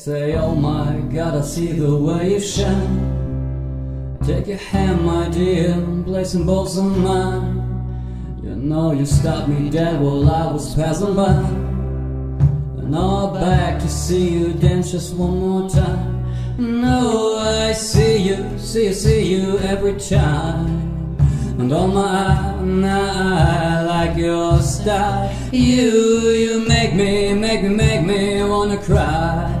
Say, oh my God, I see the way you shine. Take your hand, my dear, place some balls on mine. You know you stopped me dead while I was passing by. And I'm back to see you dance just one more time. No, I see you, see you, see you every time. And on my eye, I like your style. You, you make me, make me, make me wanna cry.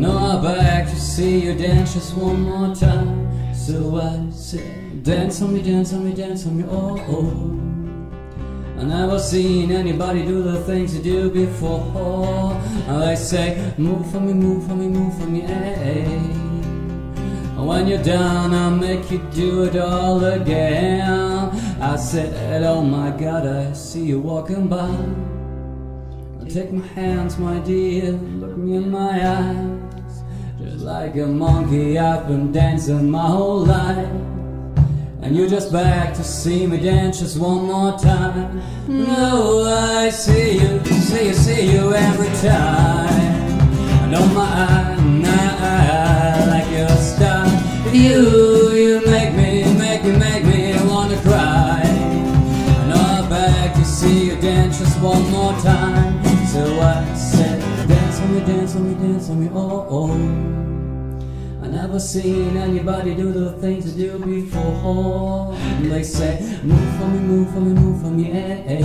And now I'm back to see you dance just one more time. So I say, dance on me, dance on me, dance on me, oh, oh. I never seen anybody do the things you do before. And they say, move for me, move for me, move for me, hey. And when you're down, I'll make you do it all again. I said, oh my God, I see you walking by. Take my hands, my dear, look me in my eyes. Like a monkey, I've been dancing my whole life. And you're just back to see me dance just one more time. No, I see you, see you, see you every time. And on my eye, my eye, like your style. You, you make me, make me, make me wanna cry. And I'm back to see you dance just one more time. So I said, dance on me, dance on me, dance on me, oh, oh. I never seen anybody do the things you do before. And they say, move for me, move for me, move for me, hey, hey.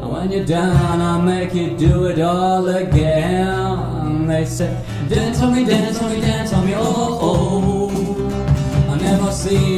And when you're down, I'll make you do it all again. They say, dance on me, dance on me, dance on me, oh, oh, oh. I never seen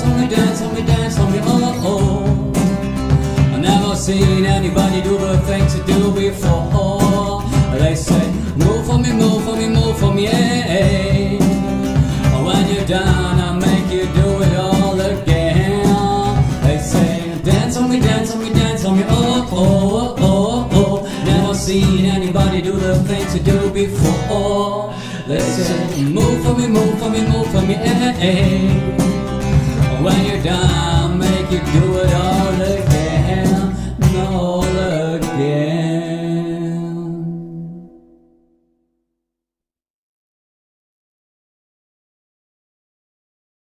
dance on me, dance on me, dance on me, oh, oh. I never seen anybody do the things you do before. They say, move for me, move for me, move for me, yeah. When you're down, I make you do it all again. They say, dance on me, dance on me, dance on me, oh, oh, oh, oh. Never seen anybody do the things you do before. They say, move for me, move for me, move for me, eh. When you're down,